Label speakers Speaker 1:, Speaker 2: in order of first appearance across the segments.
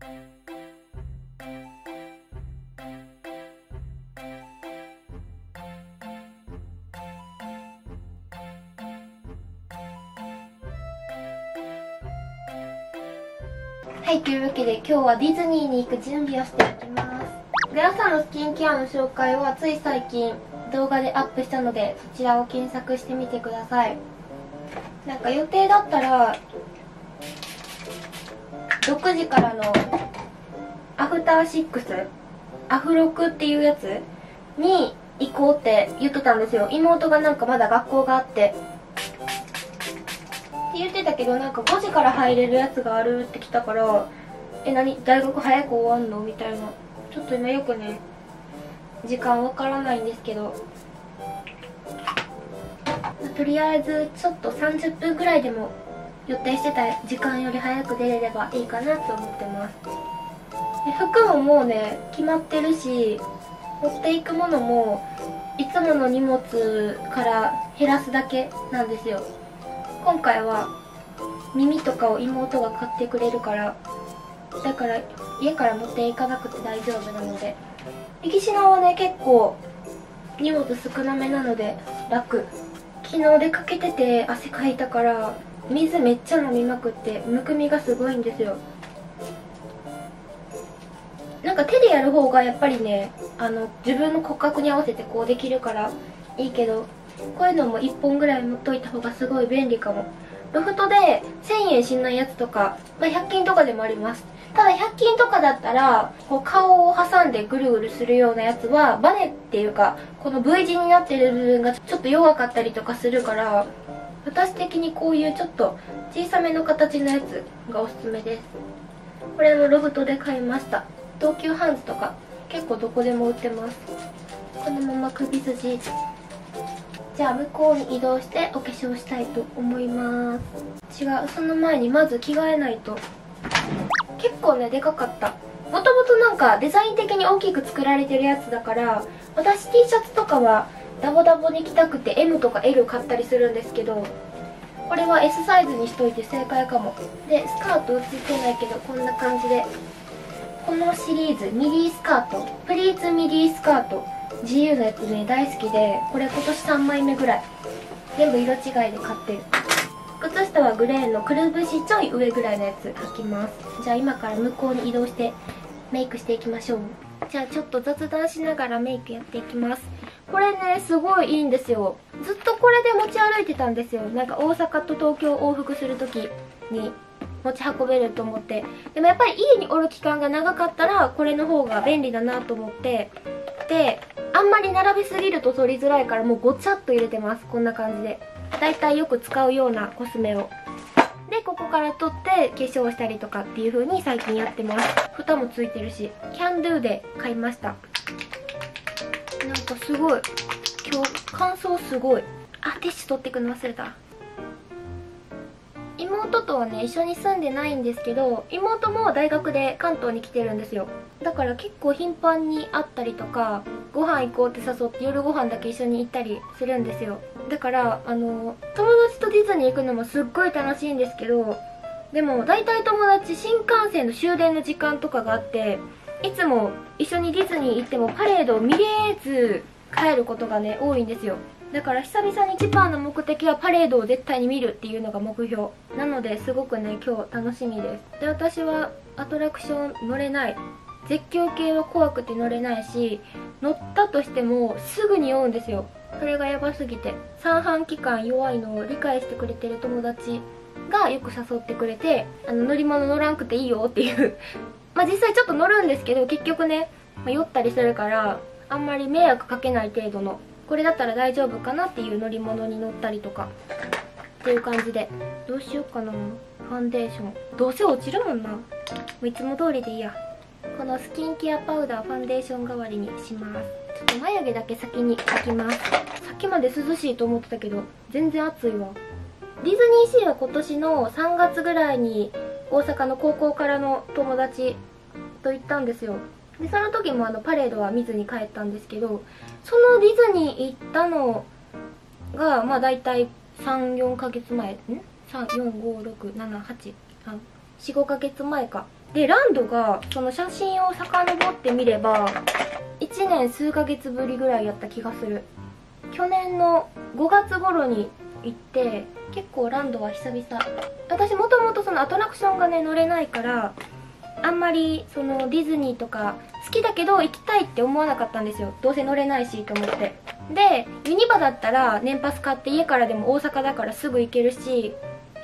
Speaker 1: はいというわけで今日はディズニーに行く準備をしていきます。で朝のスキンケアの紹介はつい最近動画でアップしたのでそちらを検索してみてください。なんか予定だったら6時からのアフターシックスアフロクっていうやつに行こうって言ってたんですよ。妹がなんかまだ学校があって。って言ってたけどなんか5時から入れるやつがあるって来たからえ何？大学早く終わんの？みたいな。ちょっと今よくね時間わからないんですけど。とりあえずちょっと30分ぐらいでも予定してた時間より早く出れればいいかなと思ってます。服ももうね決まってるし持っていくものもいつもの荷物から減らすだけなんですよ。今回は耳とかを妹が買ってくれるからだから家から持っていかなくて大丈夫なので。歴史のはね結構荷物少なめなので楽。昨日出かけてて汗かいたから水めっちゃ飲みまくってむくみがすごいんですよ。か手でやる方がやっぱりねあの自分の骨格に合わせてこうできるからいいけどこういうのも1本ぐらい持っといた方がすごい便利かも。ロフトで1000円しないやつとか、まあ、100均とかでもあります。ただ100均とかだったらこう顔を挟んでぐるぐるするようなやつはバネっていうかこの V 字になってる部分がちょっと弱かったりとかするから私的にこういうちょっと小さめの形のやつがおすすめです。これもロフトで買いました。東急ハンズとか結構どこでも売ってます。このまま首筋。じゃあ向こうに移動してお化粧したいと思います。違うその前にまず着替えないと。結構ねでかかった。もともとなんかデザイン的に大きく作られてるやつだから私 T シャツとかはダボダボに着たくて M とか L 買ったりするんですけどこれは S サイズにしといて正解かも。でスカートついてないけどこんな感じでこのシリーズミディスカートプリーツミディスカート GU のやつね大好きでこれ今年3枚目ぐらい。全部色違いで買って。る靴下はグレーのくるぶしちょい上ぐらいのやつ履きます。じゃあ今から向こうに移動してメイクしていきましょう。じゃあちょっと雑談しながらメイクやっていきます。これねすごいいいんですよ。ずっとこれで持ち歩いてたんですよ。なんか大阪と東京往復する時に。持ち運べると思って。でもやっぱり家におる期間が長かったらこれの方が便利だなと思って。であんまり並びすぎると取りづらいからもうごちゃっと入れてます。こんな感じで。だいたいよく使うようなコスメを。でここから取って化粧したりとかっていう風に最近やってます。蓋もついてるしキャンドゥで買いました。なんかすごい。今日乾燥すごい。あティッシュ取ってくの忘れた。妹とはね一緒に住んでないんですけど妹も大学で関東に来てるんですよ。だから結構頻繁に会ったりとかご飯行こうって誘って夜ご飯だけ一緒に行ったりするんですよ。だからあの友達とディズニー行くのもすっごい楽しいんですけどでも大体友達新幹線の終電の時間とかがあっていつも一緒にディズニー行ってもパレードを見れず帰ることがね多いんですよ。だから久々に一番の目的はパレードを絶対に見るっていうのが目標。なのですごくね今日楽しみです。で私はアトラクション乗れない。絶叫系は怖くて乗れないし乗ったとしてもすぐに酔うんですよ。それがヤバすぎて。三半規管弱いのを理解してくれてる友達がよく誘ってくれてあの乗り物乗らんくていいよっていう。まあ実際ちょっと乗るんですけど結局ね、まあ、酔ったりするからあんまり迷惑かけない程度のこれだったら大丈夫かなっていう乗り物に乗ったりとか。っていう感じで。どうしようかな。ファンデーション。どうせ落ちるもんな。もういつも通りでいいや。このスキンケアパウダーファンデーション代わりにします。ちょっと眉毛だけ先に描きます。さっきまで涼しいと思ってたけど全然暑いわ。ディズニーシーは今年の3月ぐらいに大阪の高校からの友達と行ったんですよ。でその時もあのパレードは見ずに帰ったんですけどそのディズニー行ったのがまあ大体34ヶ月前ん？3456784 5ヶ月前か。でランドがその写真を遡ってみれば1年数ヶ月ぶりぐらいやった気がする。去年の5月頃に行って結構ランドは久々。私もともとそのアトラクションがね乗れないからあんまりそのディズニーとか好きだけど行きたいって思わなかったんですよ。どうせ乗れないしと思って。でユニバだったら年パス買って家からでも大阪だからすぐ行けるし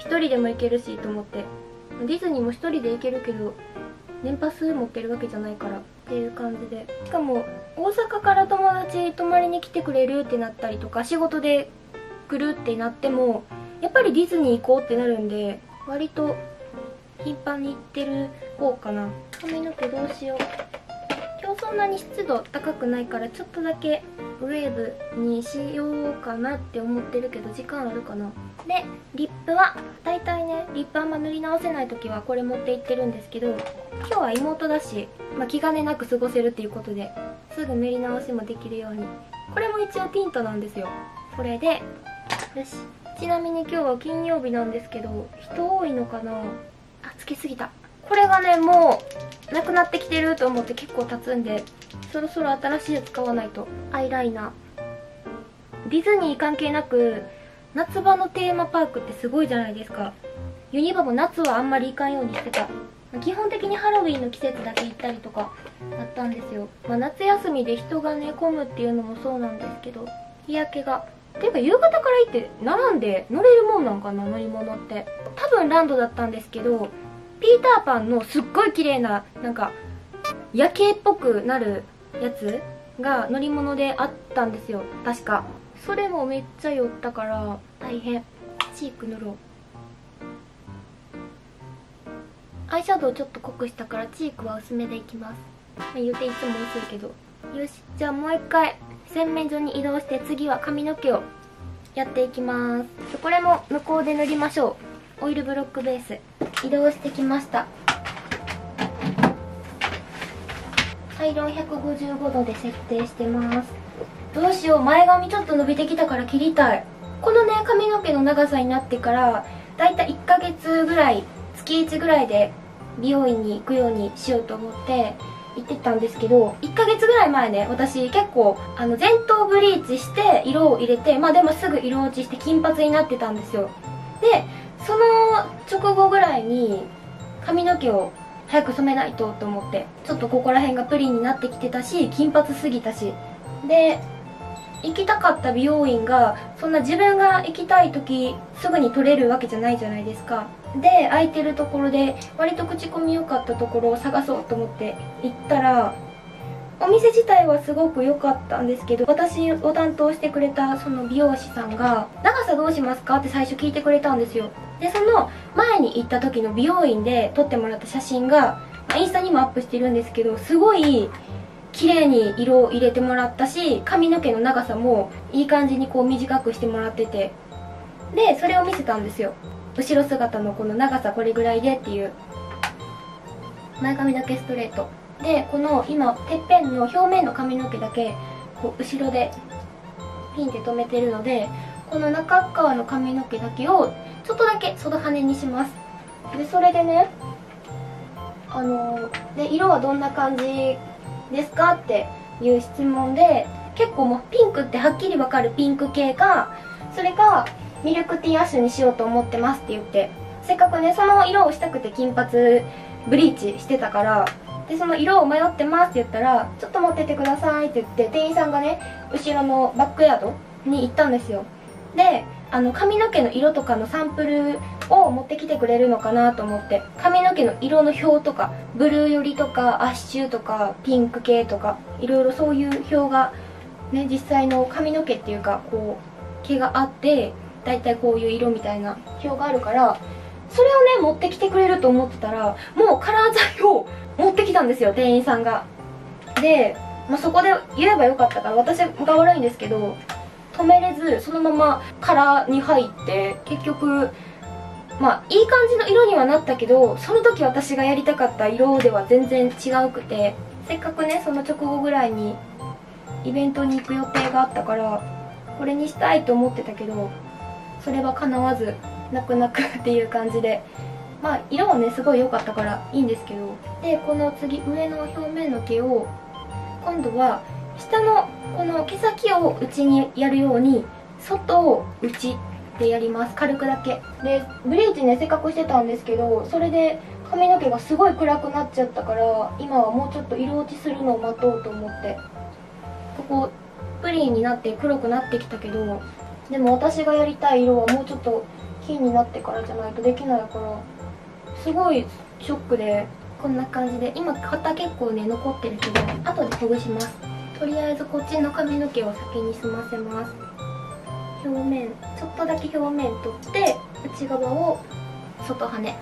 Speaker 1: 1人でも行けるしと思って。ディズニーも1人で行けるけど年パス持ってるわけじゃないからっていう感じで。しかも大阪から友達泊まりに来てくれるってなったりとか仕事で来るってなってもやっぱりディズニー行こうってなるんで割と頻繁に行ってる方かな。髪の毛どうしよう。今日そんなに湿度高くないからちょっとだけウェーブにしようかなって思ってるけど時間あるかな。でリップは大体ねリップあんま塗り直せない時はこれ持っていってるんですけど今日は妹だし、まあ、気兼ねなく過ごせるっていうことですぐ塗り直しもできるように。これも一応ティントなんですよ。これでよし。ちなみに今日は金曜日なんですけど人多いのかな？あつけすぎた。これがねもうなくなってきてると思って結構経つんでそろそろ新しいやつ買わないと。アイライナー。ディズニー関係なく夏場のテーマパークってすごいじゃないですか。ユニバも夏はあんまり行かんようにしてた。基本的にハロウィンの季節だけ行ったりとかだったんですよ、まあ、夏休みで人がね混むっていうのもそうなんですけど日焼けが。ていうか夕方から行って並んで乗れるもんなんかな乗り物って。多分ランドだったんですけどピーターパンのすっごい綺麗ななんか夜景っぽくなるやつが乗り物であったんですよ。確か。それもめっちゃ酔ったから大変。チーク塗ろう。アイシャドウちょっと濃くしたからチークは薄めでいきます、まあ、言うていつも薄いけど。よし。じゃあもう一回洗面所に移動して次は髪の毛をやっていきます。これも向こうで塗りましょう。オイルブロックベース。移動してきました。アイロン155度で設定してます。どうしよう前髪ちょっと伸びてきたから切りたい。このね髪の毛の長さになってからだいたい1ヶ月ぐらい月1ぐらいで美容院に行くようにしようと思って行ってたんですけど1ヶ月ぐらい前ね私結構あの前頭ブリーチして色を入れてまあでもすぐ色落ちして金髪になってたんですよ。でその直後ぐらいに髪の毛を早く染めないとと思ってちょっとここら辺がプリンになってきてたし金髪すぎたし。で行きたかった美容院がそんな自分が行きたい時すぐに取れるわけじゃないじゃないですか。で空いてるところで割と口コミ良かったところを探そうと思って行ったらお店自体はすごく良かったんですけど私を担当してくれたその美容師さんが「長さどうしますか?」って最初聞いてくれたんですよ。でその前に行った時の美容院で撮ってもらった写真がまインスタにもアップしてるんですけどすごい綺麗に色を入れてもらったし髪の毛の長さもいい感じにこう短くしてもらっててでそれを見せたんですよ。後ろ姿のこの長さこれぐらいでっていう。前髪だけストレート。でこの今てっぺんの表面の髪の毛だけこう後ろでピンって留めてるのでこの中側の髪の毛だけをちょっとだけ外羽にします。でそれでねあので色はどんな感じですかっていう質問で結構もうピンクってはっきり分かるピンク系かそれかミルクティーアッシュにしようと思ってますって言ってせっかくねその色をしたくて金髪ブリーチしてたからでその色を迷ってますって言ったらちょっと持っててくださいって言って店員さんがね後ろのバックヤードに行ったんですよ。であの髪の毛の色とかのサンプルを持ってきてくれるのかなと思って髪の毛の色の表とかブルー寄りとかアッシュとかピンク系とかいろいろそういう表がね実際の髪の毛っていうかこう毛があって大体こういう色みたいな表があるからそれをね持ってきてくれると思ってたらもうカラー剤を持ってきたんですよ店員さんが。で、まあ、そこで言えばよかったから私が悪いんですけど止めれずそのままカラーに入って結局まあいい感じの色にはなったけどその時私がやりたかった色では全然違うくてせっかくねその直後ぐらいにイベントに行く予定があったからこれにしたいと思ってたけどそれは叶わず泣く泣くっていう感じでまあ色はねすごい良かったからいいんですけどでこの次上の表面の毛を今度は下のこの毛先を内にやるように外を内でやります。軽くだけ。でブリーチねせっかくしてたんですけどそれで髪の毛がすごい暗くなっちゃったから今はもうちょっと色落ちするのを待とうと思って。ここプリンになって黒くなってきたけどでも私がやりたい色はもうちょっと金になってからじゃないとできないからすごいショックでこんな感じで。今肩結構ね残ってるけど後でほぐします。とりあえずこっちの髪の毛を先に済ませます。表面ちょっとだけ表面取って内側を外羽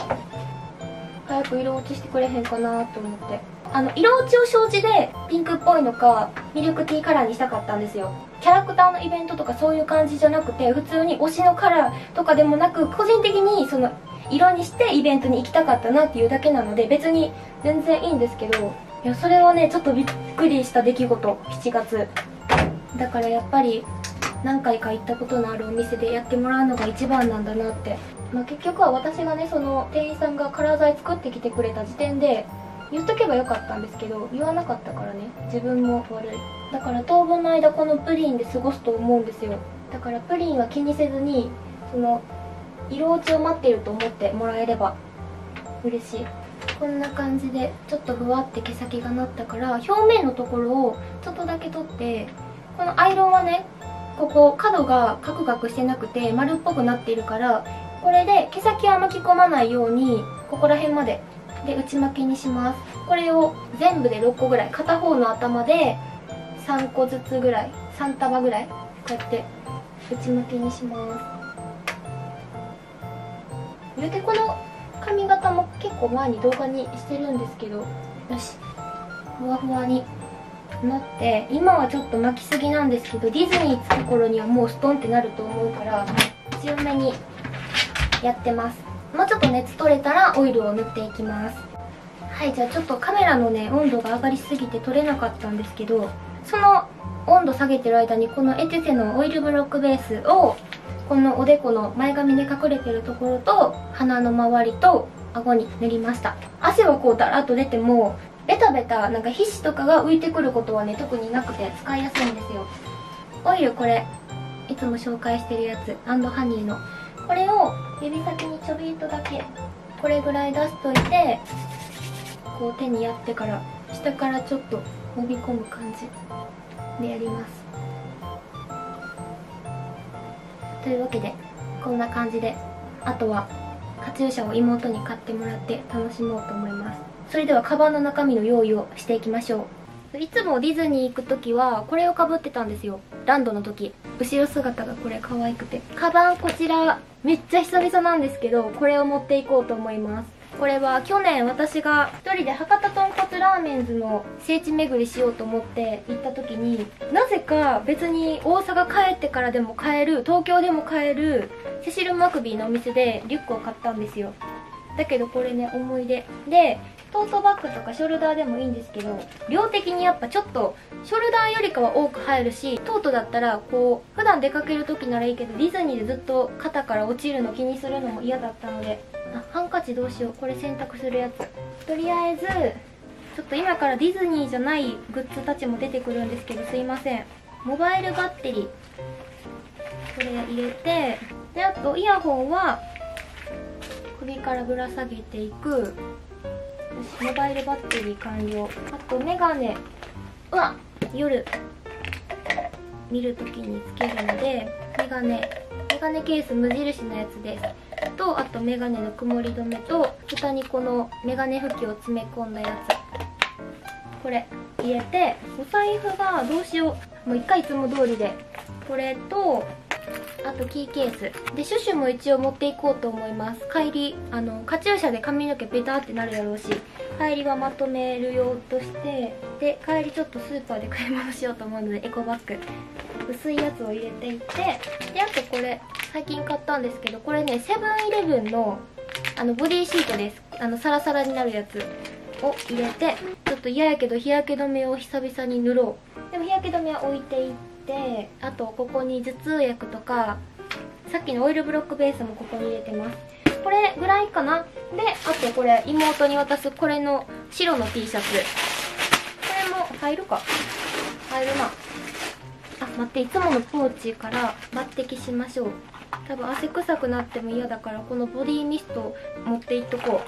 Speaker 1: 早く色落ちしてくれへんかなと思って。あの色落ちを承知でピンクっぽいのかミルクティーカラーにしたかったんですよ。キャラクターのイベントとかそういう感じじゃなくて普通に推しのカラーとかでもなく個人的にその色にしてイベントに行きたかったなっていうだけなので別に全然いいんですけどいやそれはねちょっとびっくりした出来事。7月。だからやっぱり何回か行ったことのあるお店でやってもらうのが一番なんだなって、まあ、結局は私がねその店員さんがカラー剤作ってきてくれた時点で言っとけばよかったんですけど言わなかったからね。自分も悪い。だから当分の間このプリンで過ごすと思うんですよ。だからプリンは気にせずにその色落ちを待っていると思ってもらえれば嬉しい。こんな感じでちょっとふわって毛先がなったから表面のところをちょっとだけ取ってこのアイロンはねここ角がカクカクしてなくて丸っぽくなっているからこれで毛先は巻き込まないようにここら辺までで内巻きにします。これを全部で6個ぐらい片方の頭で3個ずつぐらい3束ぐらいこうやって内巻きにします。言うてこの髪型も結構前に動画にしてるんですけどよし。ふわふわになって今はちょっと巻きすぎなんですけどディズニー着く頃にはもうストンってなると思うから強めにやってます。もうちょっと熱取れたらオイルを塗っていきます。はいじゃあちょっとカメラのね温度が上がりすぎて撮れなかったんですけどその温度下げてる間にこのエテセのオイルブロックベースをこのおでこの前髪で隠れてるところと鼻の周りと顎に塗りました。汗はこうダラッと出てもベタベタなんか皮脂とかが浮いてくることはね特になくて使いやすいんですよ。オイルこれいつも紹介してるやつ。アンドハニーの。これを指先にちょびっとだけこれぐらい出しといてこう手にやってから下からちょっと揉み込む感じでやります。というわけでこんな感じであとはカチューシャを妹に買ってもらって楽しもうと思います。それではカバンの中身の用意をしていきましょう。いつもディズニー行く時はこれをかぶってたんですよ。ランドの時。後ろ姿がこれ可愛くて。カバンこちらめっちゃ久々なんですけどこれを持っていこうと思います。これは去年私が1人で博多豚骨ラーメンズの聖地巡りしようと思って行った時になぜか別に大阪帰ってからでも買える東京でも買えるセシル・マクビーのお店でリュックを買ったんですよ。だけどこれね思い出。でトートバッグとかショルダーでもいいんですけど量的にやっぱちょっとショルダーよりかは多く入るしトートだったらこう普段出かける時ならいいけどディズニーでずっと肩から落ちるの気にするのも嫌だったのであハンカチどうしよう。これ洗濯するやつ。とりあえずちょっと今からディズニーじゃないグッズたちも出てくるんですけどすいません。モバイルバッテリー。これ入れてであとイヤホンは首からぶら下げていく。よしモバイルバッテリー完了。あとメガネ。は夜。見るときにつけるのでメガネ。メガネケース無印のやつです。とあとメガネの曇り止めと蓋にこのメガネ拭きを詰め込んだやつ。これ入れてお財布がどうしよう。もう一回いつも通りで。これとあとキーケース。でシュシュも一応持っていこうと思います。帰りあのカチューシャで髪の毛ペタってなるやろうし帰りはまとめるようとしてで帰りちょっとスーパーで買い物しようと思うのでエコバッグ。薄いやつを入れていってであとこれ。最近買ったんですけどこれねセブンイレブンのあのボディシートです。あのサラサラになるやつを入れてちょっと嫌やけど日焼け止めを久々に塗ろう。でも日焼け止めは置いていってあとここに頭痛薬とかさっきのオイルブロックベースもここに入れてます。これぐらいかな。であとこれ妹に渡すこれの白の T シャツ。これも入るか。入るな。あ待っていつものポーチから抜擢しましょう。多分汗臭くなっても嫌だからこのボディミスト持っていっとこ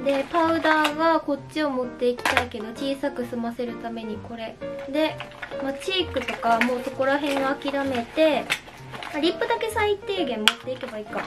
Speaker 1: う。でパウダーはこっちを持っていきたいけど小さく済ませるためにこれ。で、まあ、チークとかもうそこら辺を諦めてリップだけ最低限持っていけばいいか。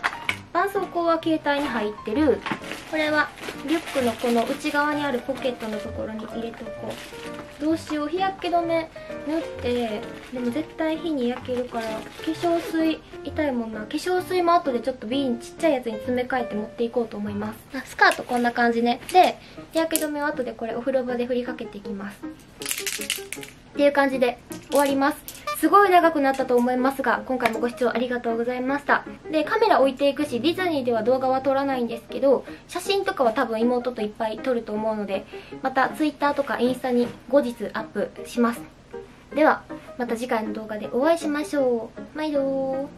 Speaker 1: 絆創膏は携帯に入ってる。これはリュックのこの内側にあるポケットのところに入れておこう。どうしよう日焼け止め塗って。でも絶対日に焼けるから化粧水痛いもんな。化粧水も後でちょっと瓶ちっちゃいやつに詰め替えて持っていこうと思います。スカートこんな感じね。で日焼け止めは後でこれお風呂場で振りかけていきます。っていう感じで終わります。すごい長くなったと思いますが今回もご視聴ありがとうございました。でカメラ置いていくしディズニーでは動画は撮らないんですけど写真とかは多分妹といっぱい撮ると思うのでまた Twitter とかインスタに後日アップします。ではまた次回の動画でお会いしましょう。毎度